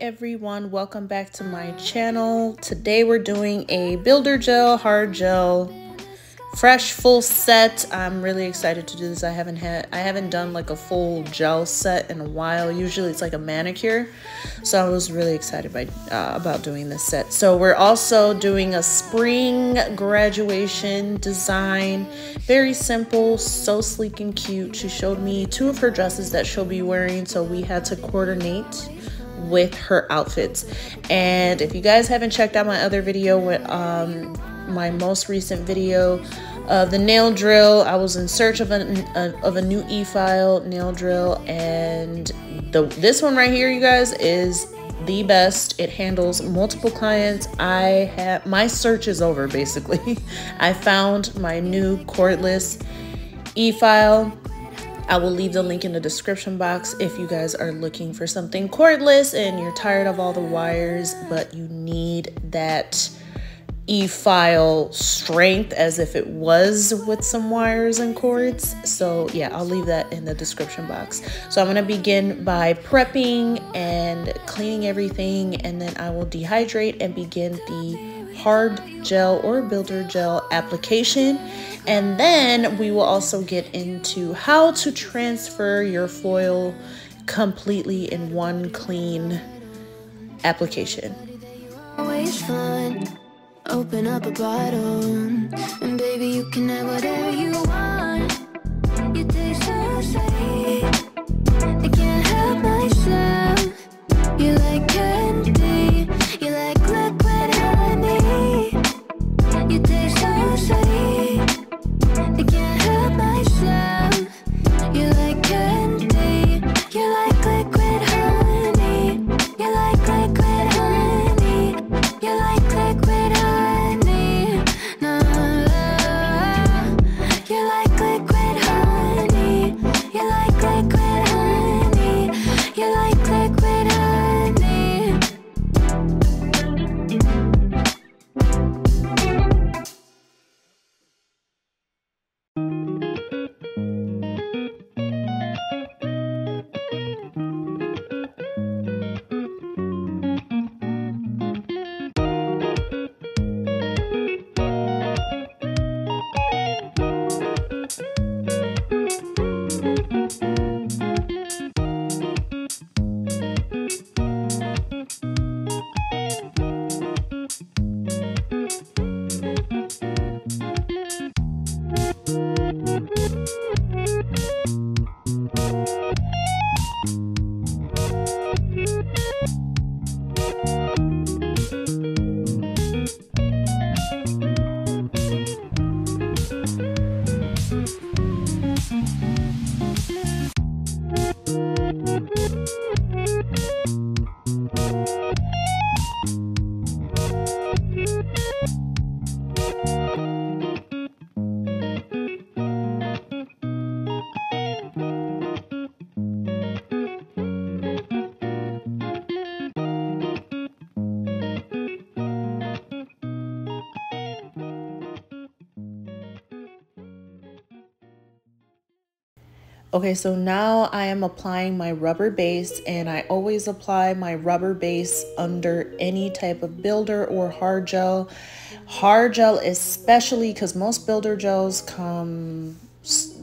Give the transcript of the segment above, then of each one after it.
Everyone, welcome back to my channel. Today we're doing a builder gel, hard gel, fresh full set. I'm really excited to do this. I haven't had I haven't done like a full gel set in a while. Usually it's like a manicure. So I was really excited by uh, about doing this set. So we're also doing a spring graduation design. Very simple, so sleek and cute. She showed me two of her dresses that she'll be wearing, so we had to coordinate with her outfits. And if you guys haven't checked out my other video with um, my most recent video of the nail drill, I was in search of a, of a new e-file nail drill and the this one right here, you guys, is the best. It handles multiple clients. I have my search is over basically. I found my new cordless e-file I will leave the link in the description box if you guys are looking for something cordless and you're tired of all the wires, but you need that e-file strength as if it was with some wires and cords. So yeah, I'll leave that in the description box. So I'm gonna begin by prepping and cleaning everything and then I will dehydrate and begin the hard gel or builder gel application and then we will also get into how to transfer your foil completely in one clean application. Open up a bottle, and baby, you can have whatever you want. Okay, so now I am applying my rubber base and I always apply my rubber base under any type of builder or hard gel. Hard gel especially because most builder gels come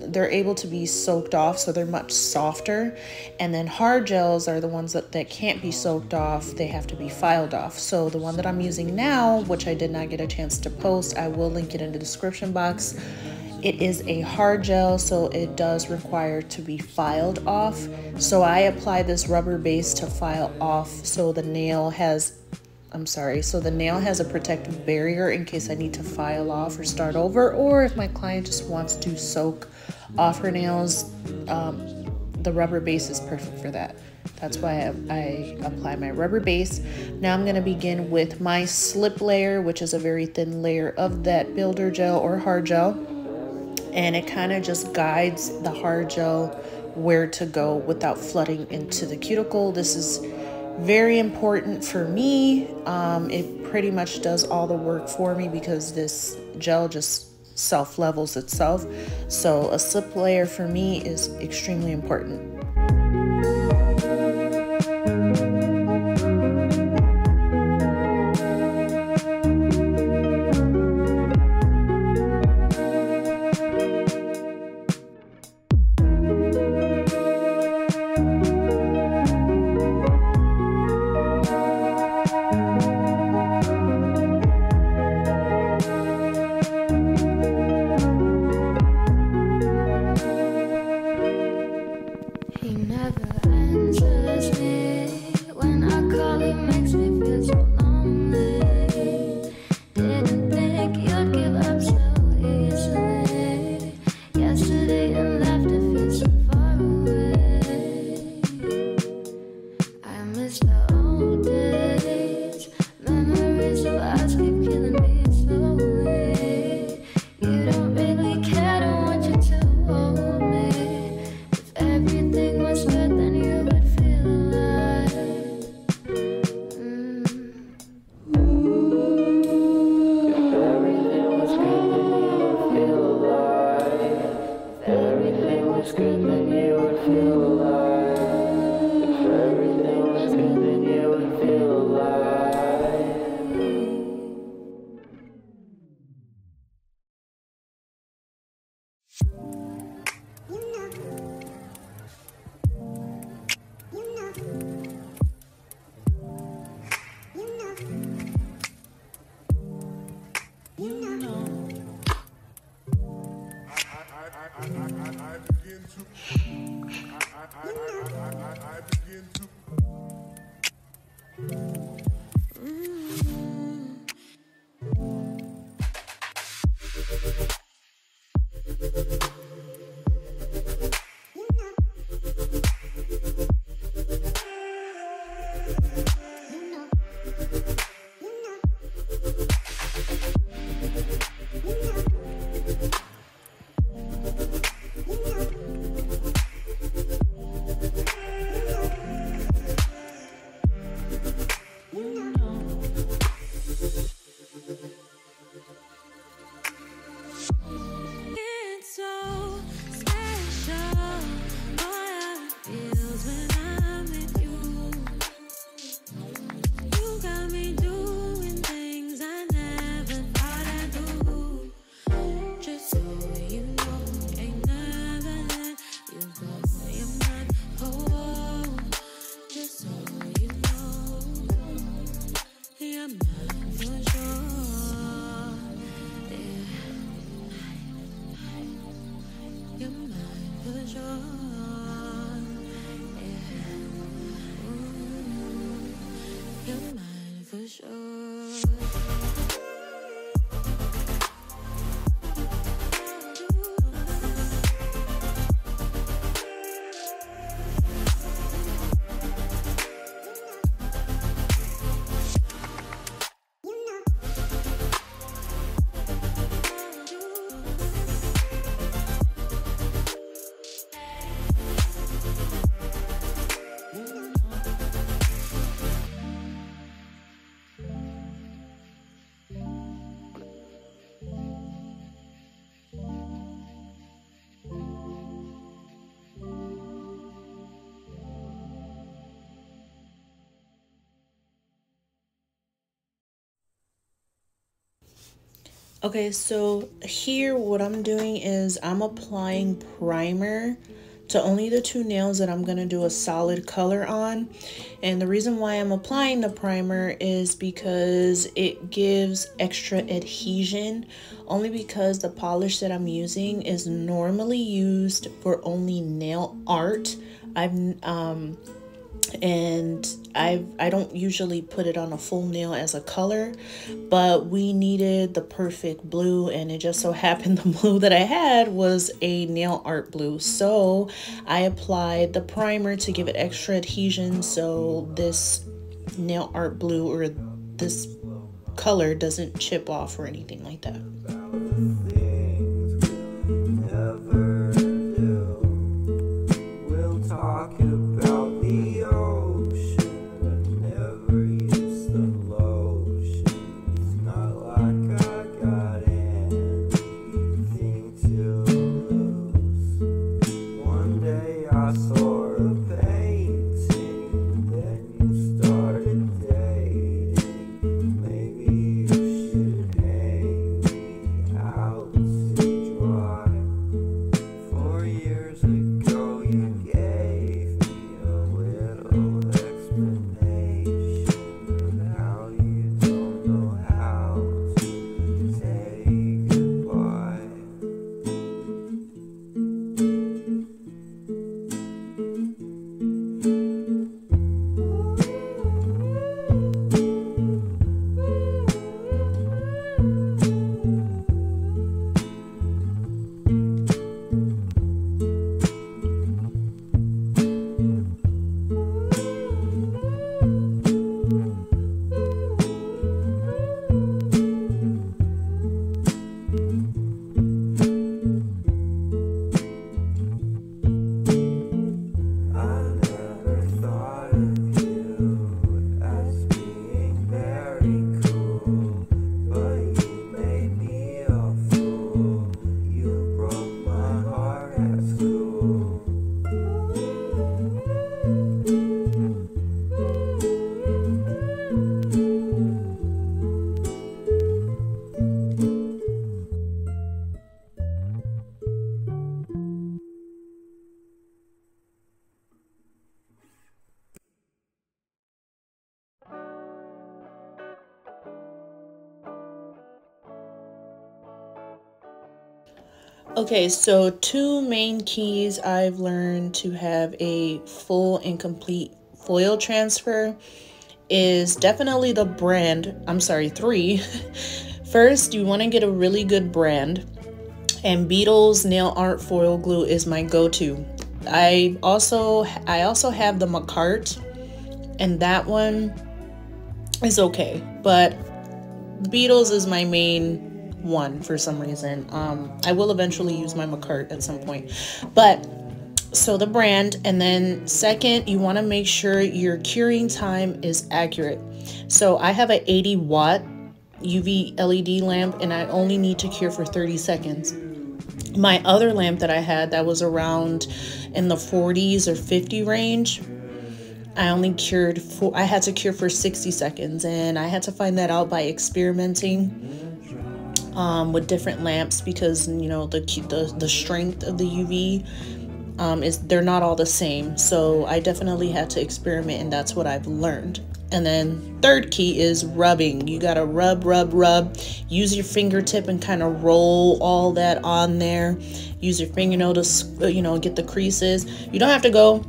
they're able to be soaked off so they're much softer. And then hard gels are the ones that, that can't be soaked off they have to be filed off. So the one that i'm using now which i did not get a chance to post i will link it in the description box it is a hard gel, so it does require to be filed off. So I apply this rubber base to file off so the nail has, I'm sorry, so the nail has a protective barrier in case I need to file off or start over, or if my client just wants to soak off her nails, um, the rubber base is perfect for that. That's why I, I, apply my rubber base. Now I'm going to begin with my slip layer, which is a very thin layer of that builder gel or hard gel and it kind of just guides the hard gel where to go without flooding into the cuticle. This is very important for me. Um, it pretty much does all the work for me because this gel just self levels itself. So a slip layer for me is extremely important. Okay, so here what I'm doing is I'm applying primer to only the two nails that I'm going to do a solid color on. And the reason why I'm applying the primer is because it gives extra adhesion only because the polish that I'm using is normally used for only nail art. I've um and I I don't usually put it on a full nail as a color, but we needed the perfect blue and it just so happened the blue that I had was a nail art blue. So I applied the primer to give it extra adhesion so this nail art blue or this color doesn't chip off or anything like that. passou. Okay, so two main keys I've learned to have a full and complete foil transfer is definitely the brand. I'm sorry, three. First, you want to get a really good brand, and Beetles Nail Art Foil Glue is my go-to. I also I also have the Makartt, and that one is okay, but Beetles is my main one for some reason. Um, I will eventually use my Makartt at some point. But so the brand, and then second, you want to make sure your curing time is accurate. So I have an 80 watt UV LED lamp, and I only need to cure for 30 seconds. My other lamp that I had that was around in the 40s or 50 range, I only cured for I had to cure for 60 seconds and I had to find that out by experimenting um, with different lamps because you know the the, the strength of the UV um, is they're not all the same. So I definitely had to experiment, and that's what I've learned. And then third key is rubbing. You gotta rub, rub, rub. Use your fingertip and kind of roll all that on there. Use your fingernail to uh, you know get the creases. You don't have to go.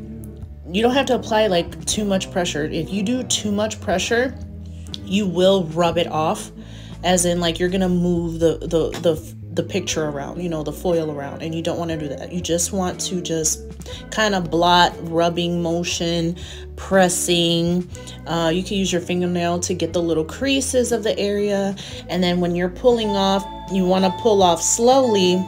You don't have to apply like too much pressure. If you do too much pressure, you will rub it off as in like you're gonna move the the the the picture around, you know, the foil around, and you don't want to do that. You just want to just kind of blot, rubbing motion, pressing. Uh, you can use your fingernail to get the little creases of the area, and then when you're pulling off, you want to pull off slowly.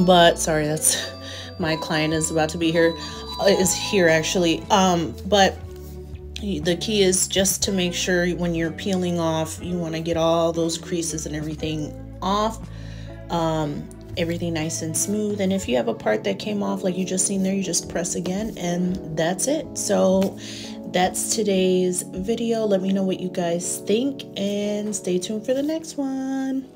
But sorry, that's my client is about to be here, uh, here actually. Um, but the key is just to make sure when you're peeling off you want to get all those creases and everything off um, everything nice and smooth. And if you have a part that came off like you just seen there you just press again and that's it. So that's today's video. Let me know what you guys think and stay tuned for the next one